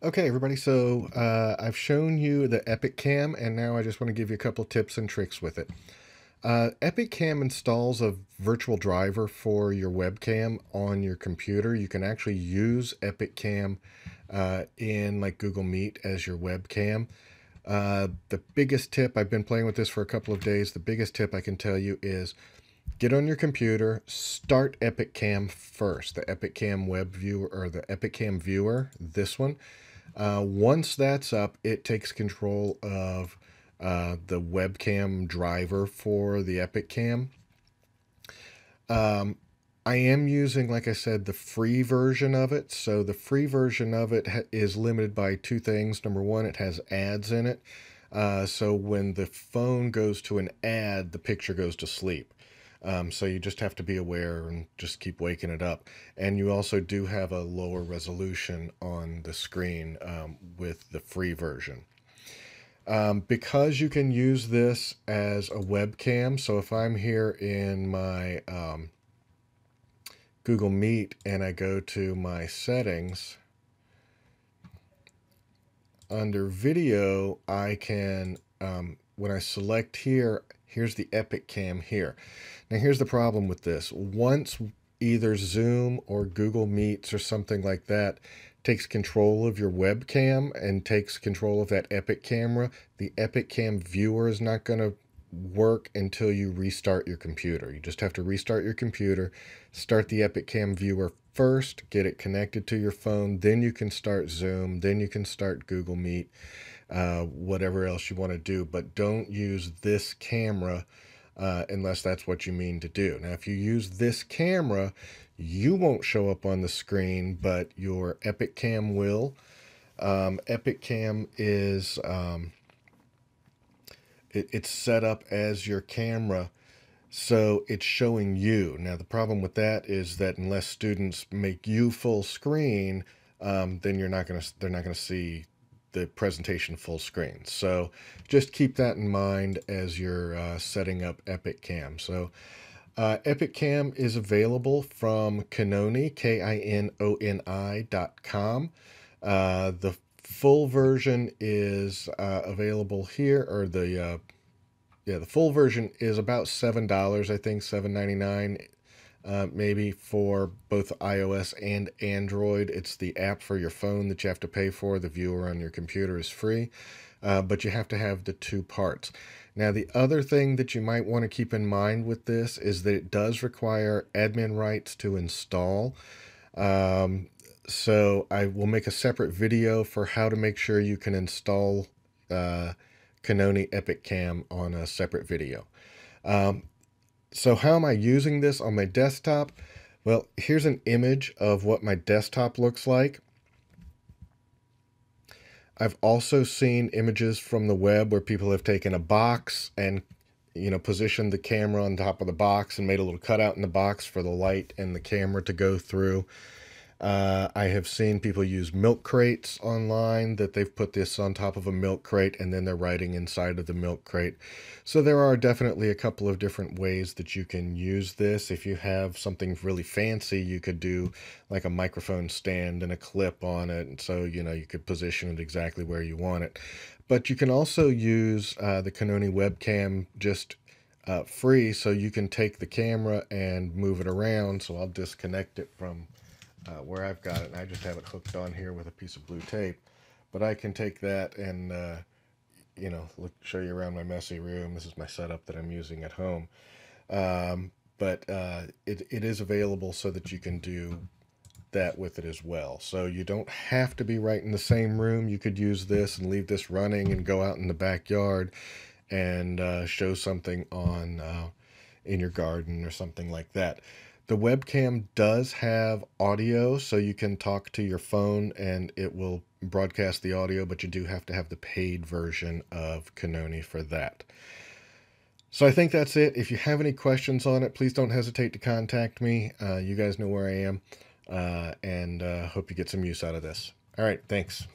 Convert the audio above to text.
Okay, everybody, so uh, I've shown you the EpocCam, and now I just want to give you a couple tips and tricks with it. Uh, EpocCam installs a virtual driver for your webcam on your computer. You can actually use EpocCam uh, in like Google Meet as your webcam. Uh, the biggest tip, I've been playing with this for a couple of days, the biggest tip I can tell you is get on your computer, start EpocCam first, the EpocCam web viewer or the EpocCam viewer, this one. Uh, once that's up, it takes control of uh, the webcam driver for the EpocCam. Um, I am using, like I said, the free version of it. So the free version of it is limited by two things. Number one, it has ads in it. Uh, so when the phone goes to an ad, the picture goes to sleep. Um, so you just have to be aware and just keep waking it up. And you also do have a lower resolution on the screen um, with the free version. Um, because you can use this as a webcam, so if I'm here in my um, Google Meet and I go to my settings, under video, I can, um, when I select here, here's the EpocCam here. Now here's the problem with this. Once either Zoom or Google Meets or something like that takes control of your webcam and takes control of that Epic camera, the EpocCam viewer is not going to work until you restart your computer. You just have to restart your computer, start the EpocCam viewer first, get it connected to your phone, then you can start Zoom, then you can start Google Meet, uh, whatever else you want to do, but don't use this camera uh, unless that's what you mean to do. Now, if you use this camera, you won't show up on the screen, but your EpocCam will. Um, EpocCam is um, it, it's set up as your camera, so it's showing you. Now, the problem with that is that unless students make you full screen, um, then you're not gonna they're not gonna see the presentation full screen. So just keep that in mind as you're uh, setting up EpocCam. So uh, EpocCam is available from Kinoni, K-I-N-O-N-I dot com. Uh, the full version is uh, available here, or the uh, yeah, the full version is about seven dollars, I think, seven ninety nine uh, maybe for both iOS and Android. It's the app for your phone that you have to pay for. The viewer on your computer is free, uh, but you have to have the two parts. Now, the other thing that you might want to keep in mind with this is that it does require admin rights to install. Um, so I will make a separate video for how to make sure you can install uh, Kinoni EpocCam on a separate video. Um, so how am I using this on my desktop? Well, here's an image of what my desktop looks like. I've also seen images from the web where people have taken a box and you know positioned the camera on top of the box and made a little cutout in the box for the light and the camera to go through. Uh, I have seen people use milk crates online that they've put this on top of a milk crate and then they're writing inside of the milk crate. So there are definitely a couple of different ways that you can use this. If you have something really fancy, you could do like a microphone stand and a clip on it. And so, you know, you could position it exactly where you want it. But you can also use uh, the Kinoni webcam just uh, free so you can take the camera and move it around. So I'll disconnect it from uh, where I've got it, and I just have it hooked on here with a piece of blue tape. But I can take that and, uh, you know, look, show you around my messy room. This is my setup that I'm using at home. Um, but uh, it, it is available so that you can do that with it as well. So you don't have to be right in the same room. You could use this and leave this running and go out in the backyard and uh, show something on uh, in your garden or something like that. The webcam does have audio, so you can talk to your phone and it will broadcast the audio, but you do have to have the paid version of Kinoni for that. So I think that's it. If you have any questions on it, please don't hesitate to contact me. Uh, you guys know where I am, uh, and uh, hope you get some use out of this. All right, thanks.